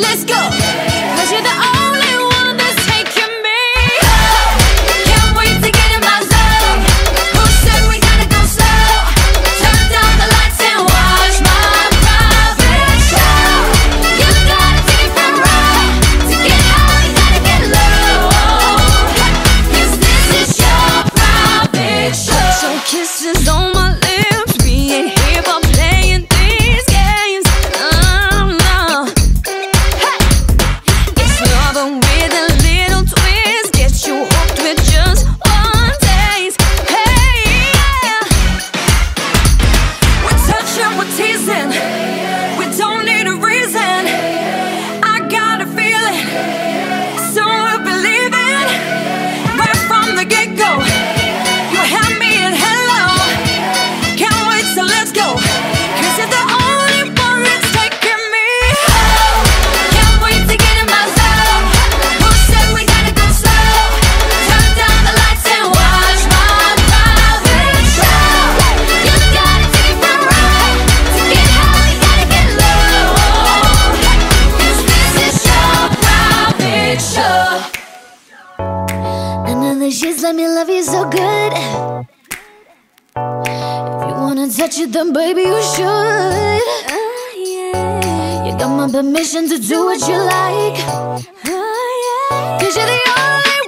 let's go. Just let me love you so good. If you wanna touch it, then baby, you should. You got my permission to do what you like. Cause you're the only